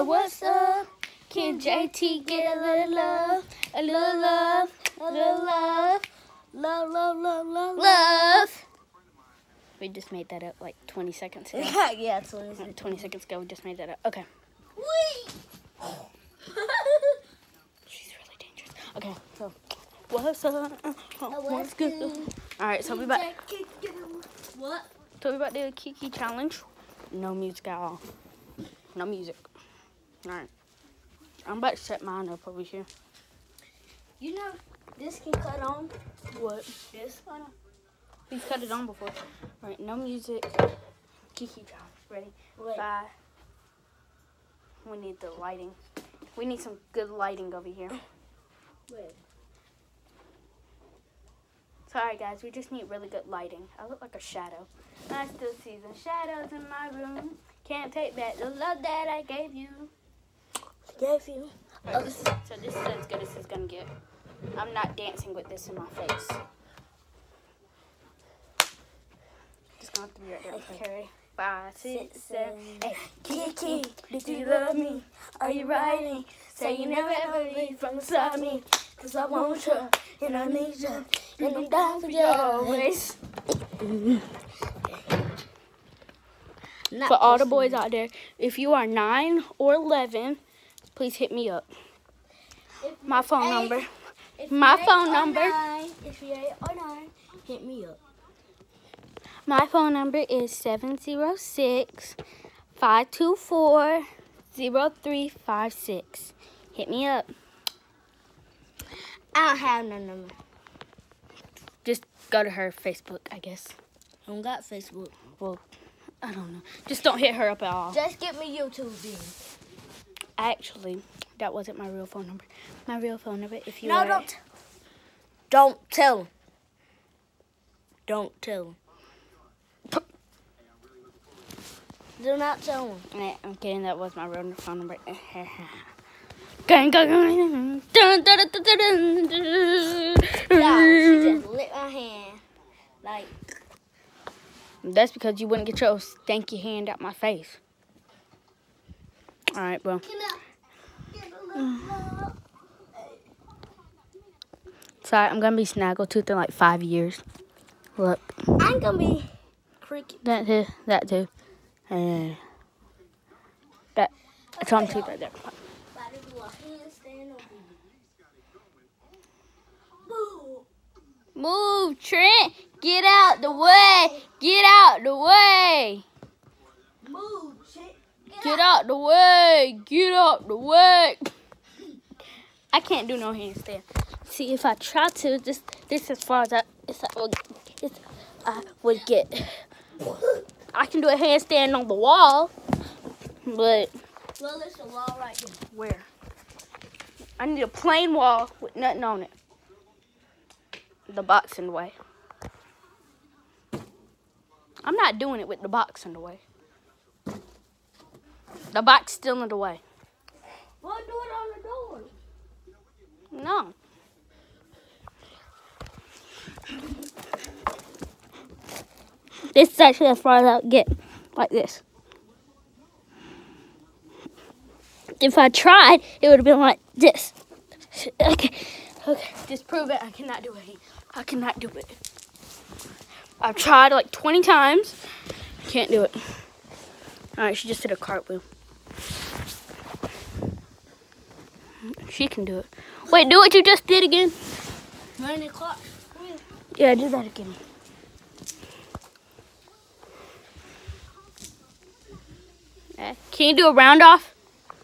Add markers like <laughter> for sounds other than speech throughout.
Oh, what's up? Can JT get a little love? A little love, a little love, love, love, love, love, love. We just made that up like 20 seconds ago. <laughs> yeah, 20 seconds. 20 seconds ago, we just made that up. Okay. Whee! <laughs> She's really dangerous. Okay, so what's up? What's good? All right, so we about What? so we about to do a Kiki challenge. No music at all. No music. All right. I'm about to set mine up over here. You know, this can cut on. What? This one. We've cut it on before. All right, no music. Kiki challenge. Ready? Wait. Bye. We need the lighting. We need some good lighting over here. Wait. Sorry, guys. We just need really good lighting. I look like a shadow. I still see the shadows in my room. Can't take back the love that I gave you. Gave you. Alright, this- so this is as good as it's gonna get. I'm not dancing with this in my face. Just gonna have to be right there. Okay, ready? Five, six, seven, eight. Kiki, do you love me? Are you riding? Say you never ever leave from beside me. Cause I want you, and I need you, and I'm down for you always. Not For all the boys out there, if you are nine or eleven, please hit me up. My phone Hey. number. My phone number. Nine, if you eight or nine, hit me up. My phone number is 706 524 0356. Hit me up. I don't have no number. Just go to her Facebook, I guess. I don't got Facebook. Well, I don't know. Just don't hit her up at all. Just get me YouTube then. Actually, that wasn't my real phone number. My real phone number, if you No, are, don't. Don't tell him. Don't tell him. Do not tell him. Eh, I'm kidding. That was my real phone number. <laughs> Gang, gang, she just licked my hand. Like, That's because you wouldn't get your stanky hand out my face. All right, well. Sorry, I'm gonna be snaggletooth in like five years. Look, I'm gonna be cricket. that too, that too, and that. It's on tooth right there. About to do a handstand over you. Boo. Move, Trent. Get out the way. Get out the way. Get out the way. Get out the way. I can't do no handstand. See, if I try to, this this as far as I, this I would, I would get. I can do a handstand on the wall, but Well, there's a wall right here. where? I need a plain wall with nothing on it. The box in the way. I'm not doing it with the box in the way. The box still in the way. Well, do it on the door. No. This is actually as far as I'll get. Like this. If I tried, it would have been like this. Okay. Okay. Just prove it. I cannot do it. I cannot do it. I've tried like 20 times. Can't do it. Alright, she just did a cartwheel. She can do it. Wait, do what you just did again. Nine o'clock. Yeah, do that again. Can you do a round off?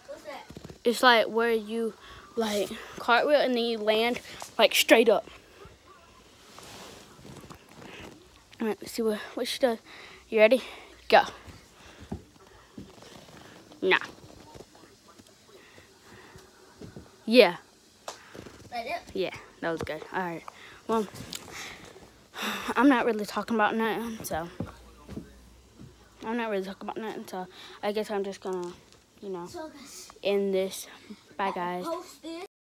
What's that? It's like where you like cartwheel and then you land like straight up. All right, let's see what what she does. You ready? Go. Nah. Yeah. Yeah, that was good. All right. Well, I'm not really talking about nothing, so I'm not really talking about nothing. So I guess I'm just gonna, you know, end this. Bye, guys.